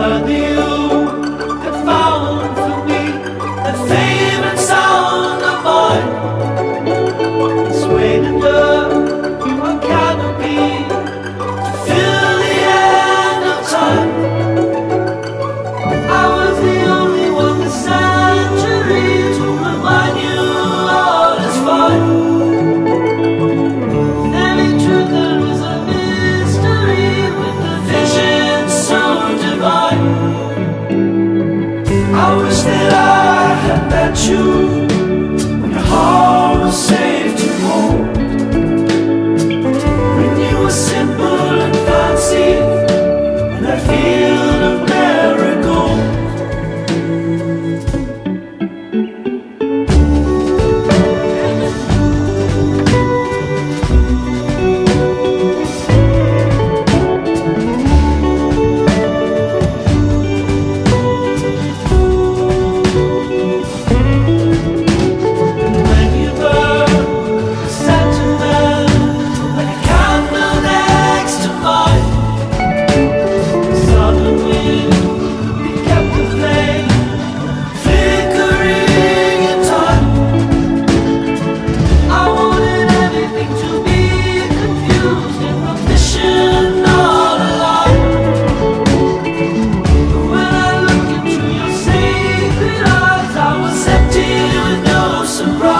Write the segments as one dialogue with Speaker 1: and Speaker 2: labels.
Speaker 1: The. you. surprise.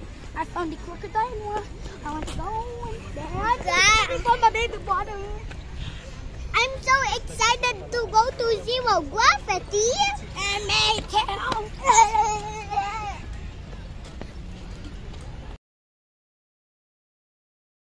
Speaker 1: found the crocodile one. I want to go and dad. for my baby water.
Speaker 2: I'm so excited to go to Zero Gravity.
Speaker 1: And make it.